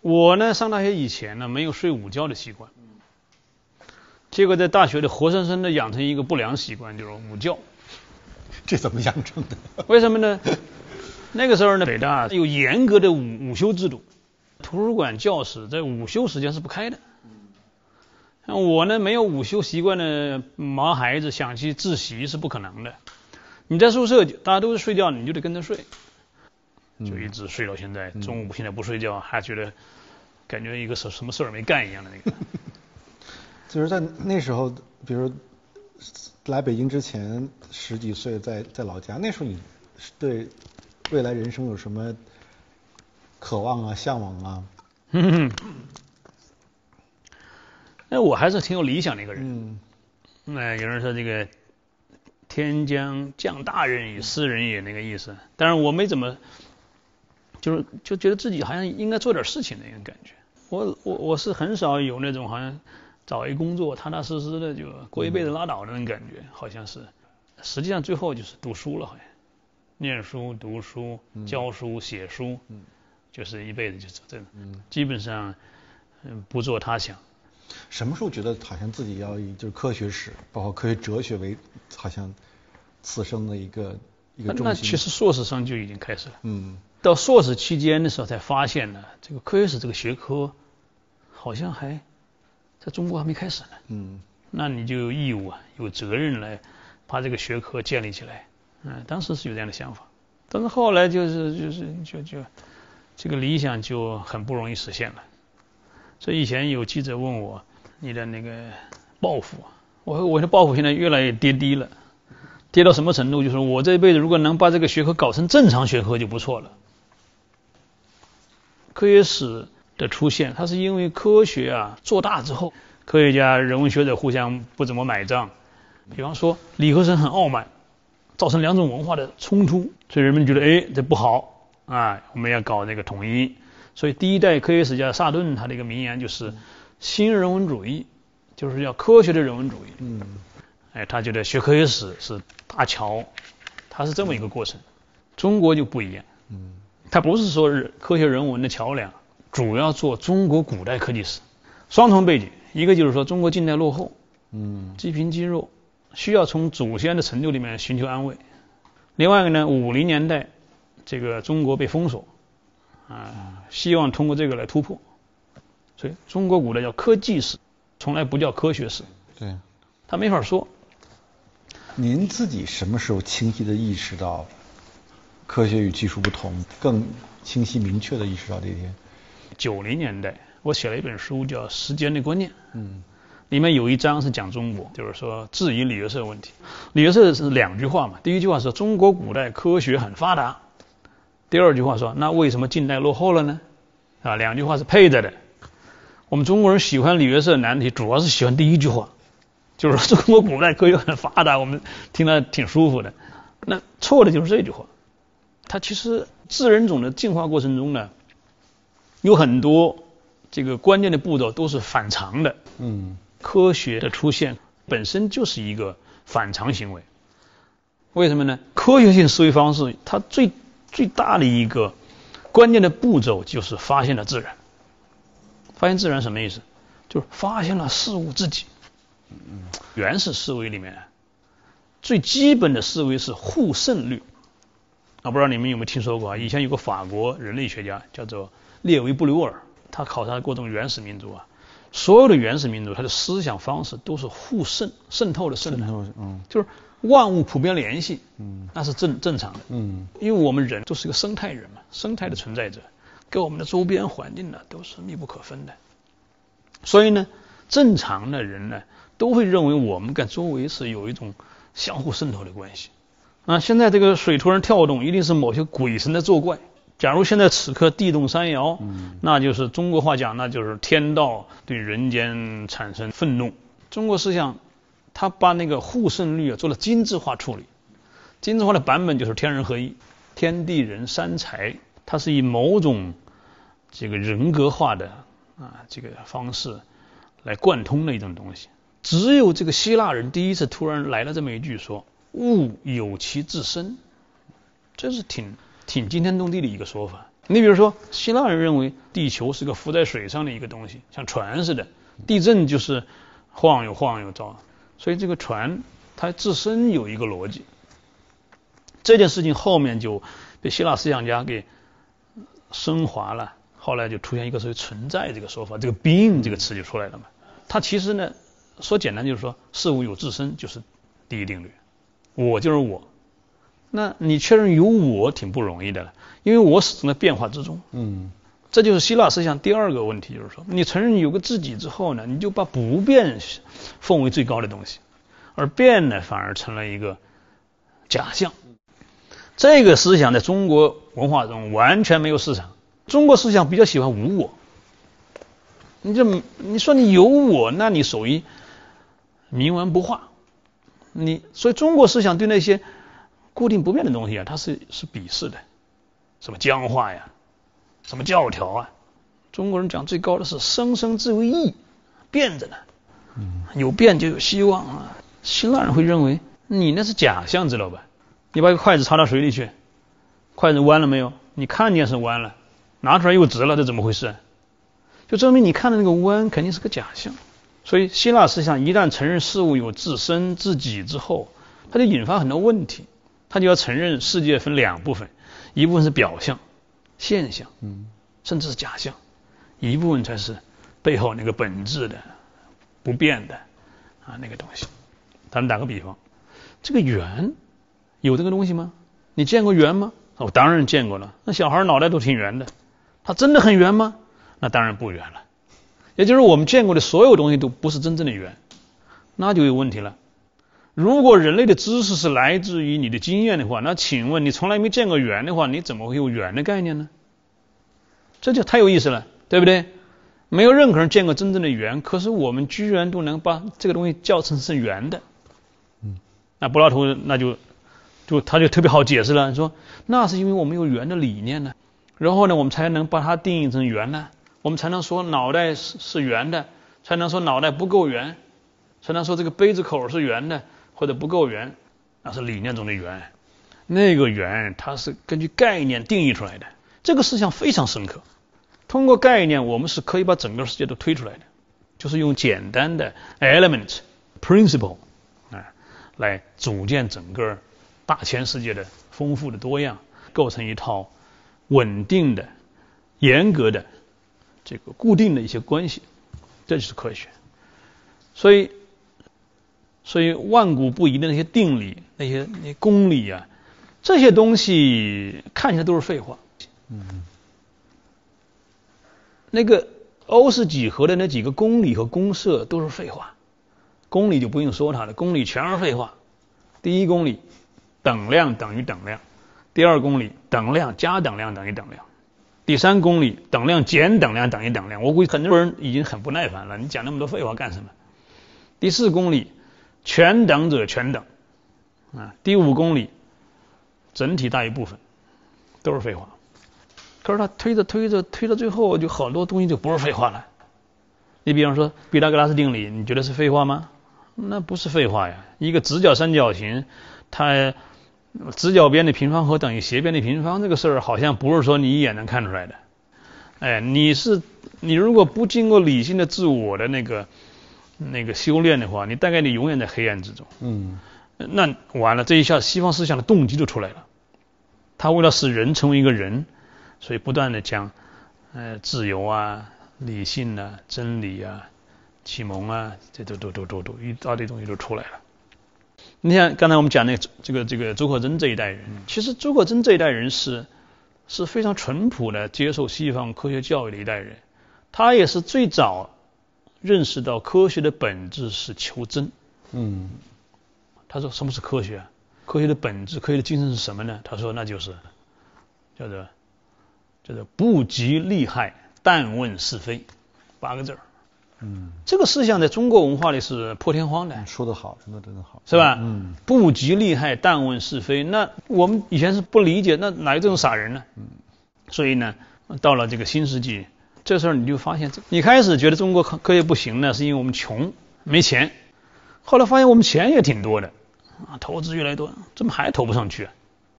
我呢，上大学以前呢，没有睡午觉的习惯，结果在大学里活生生的养成一个不良习惯，就是午觉。这怎么养成的？为什么呢？那个时候呢，北大有严格的午午休制度，图书馆、教室在午休时间是不开的。像我呢，没有午休习惯的毛孩子，想去自习是不可能的。你在宿舍，大家都是睡觉，你就得跟着睡，就一直睡到现在。中午现在不睡觉，还觉得感觉一个什什么事儿没干一样的那个。就是在那时候，比如来北京之前十几岁，在在老家，那时候你对未来人生有什么渴望啊、向往啊？哎我还是挺有理想的一个人。嗯，那有人说这个“天将降大任于斯人也”那个意思，但是我没怎么，就是就觉得自己好像应该做点事情那种感觉。我我我是很少有那种好像找一工作踏踏实实的就过一辈子拉倒的那种感觉，好像是。实际上最后就是读书了，好像念书、读书、教书、写书，就是一辈子就走这，基本上嗯不做他想。什么时候觉得好像自己要以就是科学史，包括科学哲学为好像此生的一个一个重心？那其实硕士生就已经开始了。嗯。到硕士期间的时候才发现呢，这个科学史这个学科好像还在中国还没开始呢。嗯。那你就有义务啊，有责任来把这个学科建立起来。嗯，当时是有这样的想法，但是后来就是就是就就这个理想就很不容易实现了。所以以前有记者问我，你的那个抱负，我说我的抱负现在越来越跌低了，跌到什么程度？就是我这一辈子如果能把这个学科搞成正常学科就不错了。科学史的出现，它是因为科学啊做大之后，科学家、人文学者互相不怎么买账。比方说理科生很傲慢，造成两种文化的冲突，所以人们觉得哎这不好啊，我们要搞那个统一。所以，第一代科学史家萨顿他的一个名言就是“新人文主义”，就是要科学的人文主义。嗯，哎，他觉得学科学史是大桥，他是这么一个过程。中国就不一样。嗯，他不是说是科学人文的桥梁，主要做中国古代科技史。双重背景，一个就是说中国近代落后，嗯，积贫积弱，需要从祖先的成就里面寻求安慰。另外一个呢，五零年代这个中国被封锁。啊，希望通过这个来突破，所以中国古代叫科技史，从来不叫科学史。对，他没法说。您自己什么时候清晰的意识到科学与技术不同，更清晰明确的意识到这一点？九零年代，我写了一本书叫《时间的观念》，嗯，里面有一章是讲中国，就是说质疑李约瑟问题。李约瑟是两句话嘛，第一句话是中国古代科学很发达。第二句话说，那为什么近代落后了呢？啊，两句话是配着的。我们中国人喜欢李约瑟难题，主要是喜欢第一句话，就是说中国古代科学很发达，我们听了挺舒服的。那错的就是这句话。它其实智人种的进化过程中呢，有很多这个关键的步骤都是反常的。嗯，科学的出现本身就是一个反常行为。为什么呢？科学性思维方式它最最大的一个关键的步骤就是发现了自然。发现自然什么意思？就是发现了事物自己。原始思维里面最基本的思维是互胜律。啊，不知道你们有没有听说过啊？以前有个法国人类学家叫做列维布留尔，他考察各种原始民族啊，所有的原始民族他的思想方式都是互渗渗透的渗透，嗯，就是。万物普遍联系，嗯，那是正正常的，嗯，因为我们人都是一个生态人嘛，生态的存在者，跟我们的周边环境呢都是密不可分的，所以呢，正常的人呢都会认为我们跟周围是有一种相互渗透的关系。啊，现在这个水突然跳动，一定是某些鬼神在作怪。假如现在此刻地动山摇，嗯，那就是中国话讲，那就是天道对人间产生愤怒。中国思想。他把那个互胜律啊做了精致化处理，精致化的版本就是天人合一，天地人三才，它是以某种这个人格化的啊这个方式来贯通的一种东西。只有这个希腊人第一次突然来了这么一句说“物有其自身”，这是挺挺惊天动地的一个说法。你比如说，希腊人认为地球是个浮在水上的一个东西，像船似的，地震就是晃悠晃悠着，所以这个船它自身有一个逻辑。这件事情后面就被希腊思想家给升华了，后来就出现一个所谓存在这个说法，这个 being 这个词就出来了嘛。它其实呢，说简单就是说，事物有自身就是第一定律，我就是我。那你确认有我挺不容易的了，因为我始终在变化之中。嗯，这就是希腊思想第二个问题，就是说，你承认有个自己之后呢，你就把不变奉为最高的东西，而变呢反而成了一个假象。这个思想在中国文化中完全没有市场。中国思想比较喜欢无我。你这你说你有我，那你属于冥顽不化。你所以中国思想对那些。固定不变的东西啊，它是是鄙视的，什么僵化呀，什么教条啊。中国人讲最高的是生生自为义，变着呢，有变就有希望啊。希腊人会认为你那是假象，知道吧？你把一个筷子插到水里去，筷子弯了没有？你看见是弯了，拿出来又直了，这怎么回事？就证明你看的那个弯肯定是个假象。所以希腊思想一旦承认事物有自身自己之后，它就引发很多问题。它就要承认世界分两部分，一部分是表象、现象，嗯，甚至是假象，一部分才是背后那个本质的、不变的啊那个东西。咱们打个比方，这个圆有这个东西吗？你见过圆吗？我当然见过了。那小孩脑袋都挺圆的，他真的很圆吗？那当然不圆了。也就是我们见过的所有东西都不是真正的圆，那就有问题了。如果人类的知识是来自于你的经验的话，那请问你从来没见过圆的话，你怎么会有圆的概念呢？这就太有意思了，对不对？没有任何人见过真正的圆，可是我们居然都能把这个东西叫成是圆的。嗯，那柏拉图那就就他就特别好解释了，说那是因为我们有圆的理念呢，然后呢，我们才能把它定义成圆呢，我们才能说脑袋是是圆的，才能说脑袋不够圆，才能说这个杯子口是圆的。或者不够圆，那是理念中的圆，那个圆它是根据概念定义出来的。这个思想非常深刻。通过概念，我们是可以把整个世界都推出来的，就是用简单的 element principle 啊来组建整个大千世界的丰富的多样，构成一套稳定的、严格的这个固定的一些关系，这就是科学。所以。所以万古不移的那些定理、那些那公理啊，这些东西看起来都是废话。嗯。那个欧式几何的那几个公理和公设都是废话，公理就不用说它了，公理全是废话。第一公理，等量等于等量；第二公理，等量加等量等于等量；第三公里，等量减等量等于等量。我估计很多人已经很不耐烦了，你讲那么多废话干什么？第四公里。全等者全等，啊，第五公里，整体大于部分，都是废话。可是他推着推着推到最后，就好多东西就不是废话了。你比方说毕达哥拉斯定理，你觉得是废话吗？那不是废话呀。一个直角三角形，它直角边的平方和等于斜边的平方，这个事儿好像不是说你一眼能看出来的。哎，你是你如果不经过理性的自我的那个。那个修炼的话，你大概你永远在黑暗之中。嗯，那完了，这一下西方思想的动机就出来了。他为了使人成为一个人，所以不断的讲，呃，自由啊、理性啊、真理啊、启蒙啊，这都都都都都一大堆东西都出来了。你像刚才我们讲那这个这个朱可桢这一代人，其实朱可桢这一代人是是非常淳朴的接受西方科学教育的一代人，他也是最早。认识到科学的本质是求真。嗯，他说什么是科学？科学的本质，科学的精神是什么呢？他说那就是叫做叫做不及利害，但问是非，八个字儿。嗯，这个思想在中国文化里是破天荒的。说得好，真的真的好，是吧？嗯，不及利害，但问是非。那我们以前是不理解，那哪有这种傻人呢？嗯，所以呢，到了这个新世纪。这时候你就发现，你开始觉得中国科科学不行呢，是因为我们穷没钱。后来发现我们钱也挺多的，啊，投资越来越多，怎么还投不上去啊？